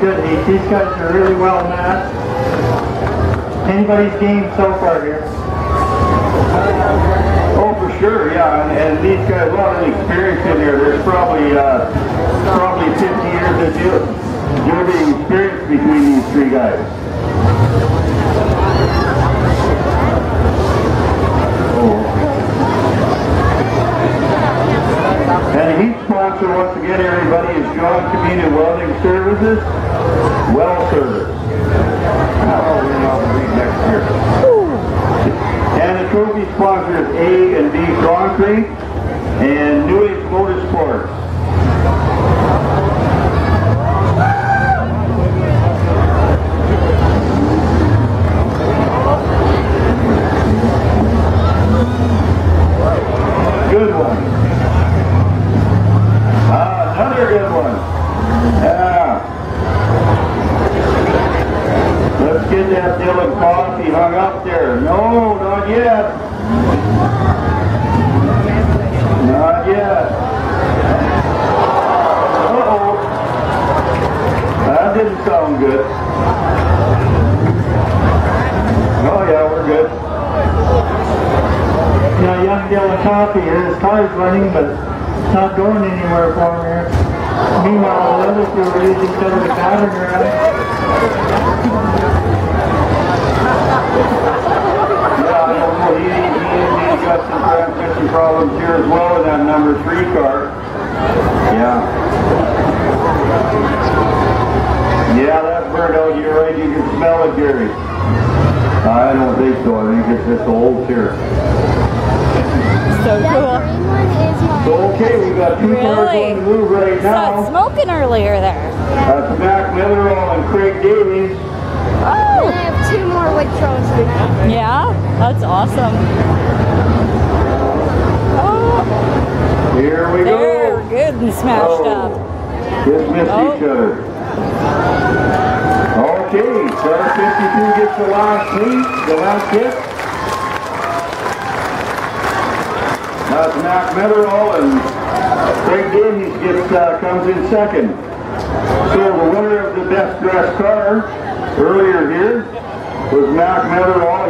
Good, these, guys are really well matched. Anybody's game so far here? Oh, for sure, yeah. And, and these guys, a lot of experience in there. There's probably uh, probably 50 years of experience between these three guys. And the heat sponsor, once again, everybody, is John Community Welding Services, Well Service. We're next year. And the trophy sponsors A and B Concrete and New Age Motorsports. Yeah. Let's get that Dylan coffee hung up there. No, not yet. Not yet. Uh-oh. That didn't sound good. Oh yeah, we're good. Yeah, young Dylan Coffee his car's running, but it's not going anywhere for him. Meanwhile, the other two are using some of the pattern around. Yeah, got some transmission problems here as well in that number three car. Yeah. Yeah, that burned out. You're right. You can smell it, Gary. I don't think so. I think it's just old here. So cool. Green one is mine. So, okay, we've got two cars Really? on the move right Saw it smoking earlier there. That's Mac Millerall and Craig Davies. And Oh, I have two more wood throws in that. yeah, that's awesome. Oh, Here we they're go. good and smashed Oh. up. Just missed Oh. each other. Okay, Star 52 gets the last heat, the last hit. That's Mac Metterall and Craig Davies gets, uh, comes in second. So the winner of the best dressed car earlier here was Mac Metterall.